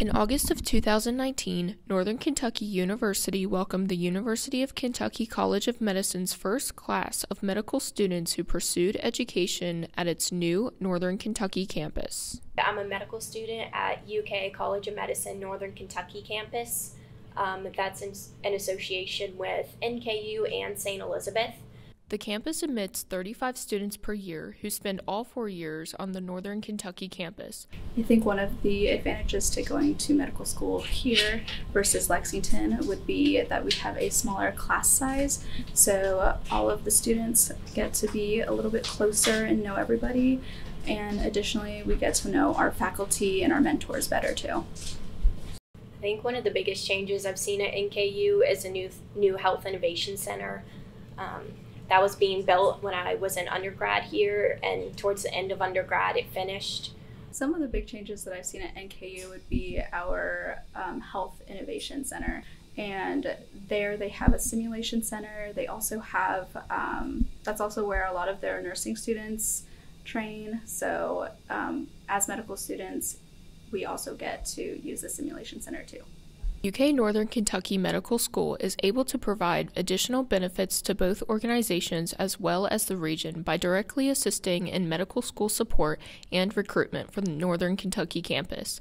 In August of 2019, Northern Kentucky University welcomed the University of Kentucky College of Medicine's first class of medical students who pursued education at its new Northern Kentucky campus. I'm a medical student at UK College of Medicine Northern Kentucky campus. Um, that's in, in association with NKU and St. Elizabeth. The campus admits 35 students per year who spend all four years on the Northern Kentucky campus. I think one of the advantages to going to medical school here versus Lexington would be that we have a smaller class size. So all of the students get to be a little bit closer and know everybody. And additionally, we get to know our faculty and our mentors better too. I think one of the biggest changes I've seen at NKU is a new new health innovation center. Um, that was being built when I was an undergrad here, and towards the end of undergrad, it finished. Some of the big changes that I've seen at NKU would be our um, Health Innovation Center. And there they have a simulation center. They also have, um, that's also where a lot of their nursing students train. So, um, as medical students, we also get to use the simulation center too. UK Northern Kentucky Medical School is able to provide additional benefits to both organizations as well as the region by directly assisting in medical school support and recruitment for the Northern Kentucky campus.